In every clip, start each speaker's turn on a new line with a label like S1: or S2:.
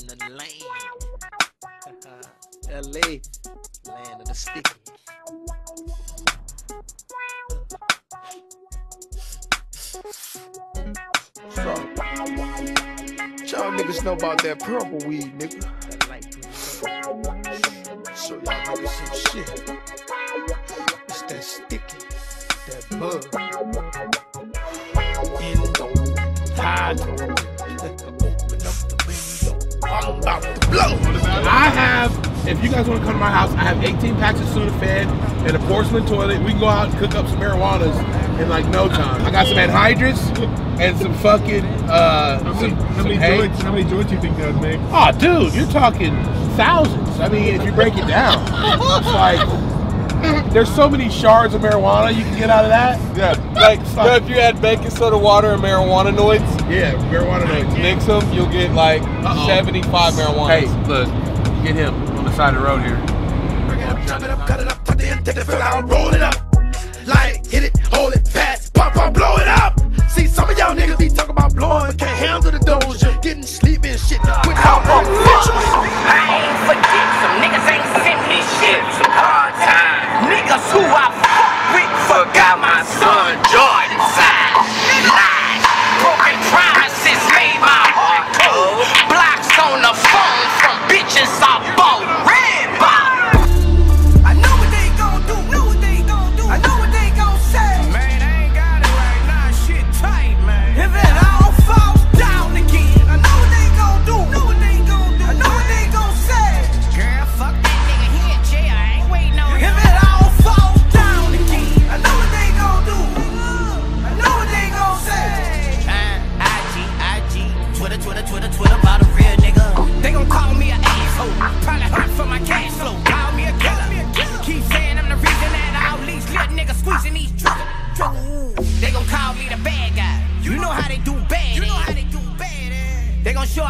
S1: in the lane. LA, land of the sticky.
S2: Y'all niggas know about that purple weed, nigga.
S1: That light green.
S2: Show y'all niggas some shit. It's that sticky, that bug. Indo, Tado. About to blow.
S3: I have, if you guys want to come to my house, I have 18 packs of Sudafed and a porcelain toilet. We can go out and cook up some marijuanas in like no time. I got some anhydrous and some fucking, uh,
S4: How many,
S3: some,
S4: how
S3: some
S4: many
S3: hay.
S4: joints? How many joints do you think that would make?
S3: Oh, dude, you're talking thousands. I mean, if you break it down, it's like there's so many shards of marijuana you can get out of that.
S5: Yeah,
S3: Like,
S5: like so if you add baking soda water and marijuana noids,
S3: Yeah, marijuana notes.
S5: mix them, you'll get like
S3: Uh-oh.
S5: 75 marijuana.
S3: Hey, look, get him on the side of the road here.
S2: Bring it up, chop it up, cut it up, tuck it in, take the fill out, roll it up.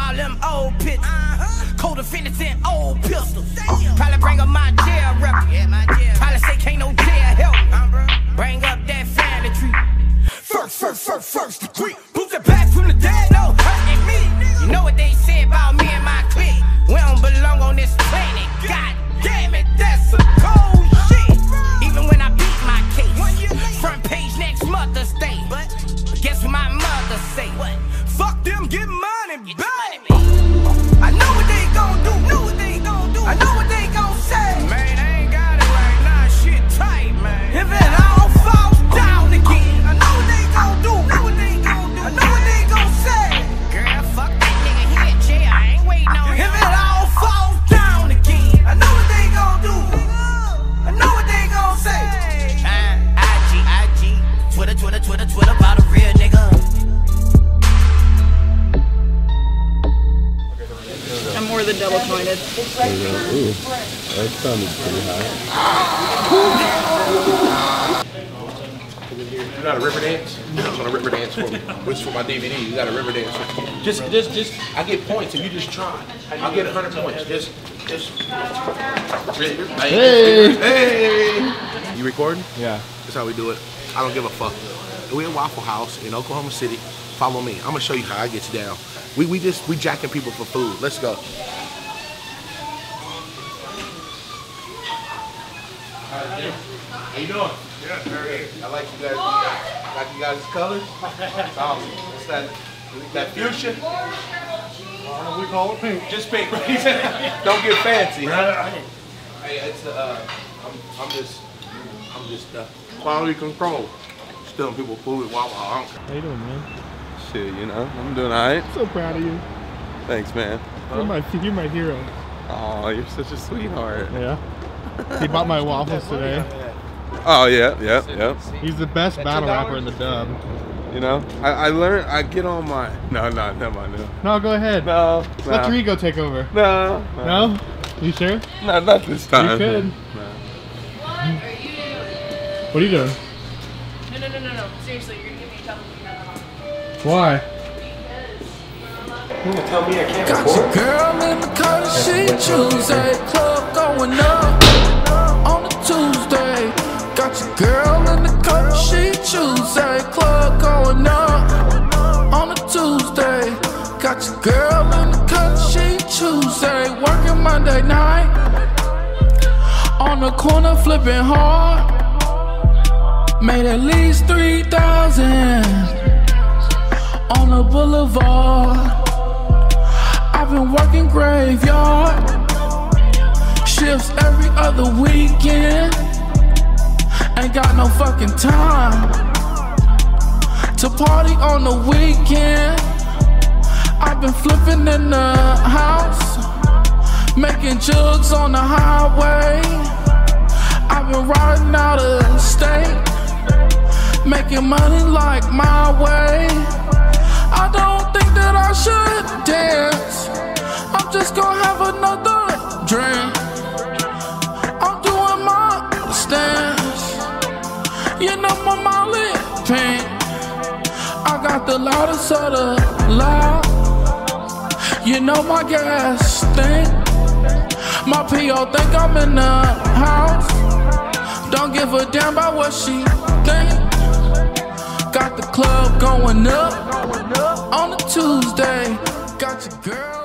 S6: All
S7: them old pictures. Uh-huh. Co-defendants and old pistols. Probably bring up my jail record. Yeah, my jail. Probably say can't no jail help. Bring up that family tree.
S6: First, first, first, first degree. Who's it back from the dead? No, hurting me.
S7: You know what they say about me and my clique? We don't belong on this planet. God damn it, that's some cold uh-huh. shit. Even when I beat my case, front page next Mother's Day. But guess what my mother say? What?
S6: Fuck them, get money
S7: Get
S6: back.
S7: your money back.
S8: I'm more than double jointed.
S3: You got a river dance? Just on a river dance for me. Which is for my DVD. You got a river dance for me. Just, just, just. I get points if you just try. I'll get hundred points. Just, just. Hey, hey. You recording?
S4: Yeah.
S3: That's how we do it. I don't give a fuck. We're in Waffle House in Oklahoma City. Follow me. I'm gonna show you how I get you down. We, we just we jacking people for food. Let's go. How you doing? Yeah, very I like you guys. I Like you guys' colors. It's awesome. What's that? That fuchsia?
S4: We call it pink.
S3: Just pink. Don't get fancy, huh? Hey, it's uh, I'm, I'm just, I'm just uh, quality control. Stealing people food at Wawa. I don't.
S4: How you doing, man?
S5: Shit, you know, I'm doing alright.
S4: So proud of you.
S5: Thanks, man.
S4: You're my, you're my hero.
S5: Oh, you're such a sweetheart.
S4: Yeah. He bought my waffles today.
S5: Oh yeah, yeah, yeah.
S4: He's the best battle rapper in the dub.
S5: You know, I, I learned. I get on my. No, no, never mind. No,
S4: No, go ahead.
S5: no,
S4: Let
S5: no,
S4: your ego take over.
S5: no,
S4: No? You sure?
S5: no, not this time.
S4: You could.
S5: No.
S4: What are you doing?
S8: No, no, no, no, no. Seriously, you're gonna give me a couple of
S4: Why?
S6: Got your girl in the car, she Tuesday. Club going up girl in the car, she Tuesday. Club going up on a Tuesday. Got your girl in the car, she Tuesday.
S9: Monday night. On the corner flipping hard. Made at least 3,000 on the boulevard. I've been working graveyard shifts every other weekend. Got no fucking time to party on the weekend. I've been flipping in the house, making jugs on the highway. I've been riding out of state, making money like my way. You know my molly pink. I got the loudest of the loud. You know my gas stink. My PO think I'm in the house. Don't give a damn about what she think. Got the club going up on a Tuesday. Got your girl.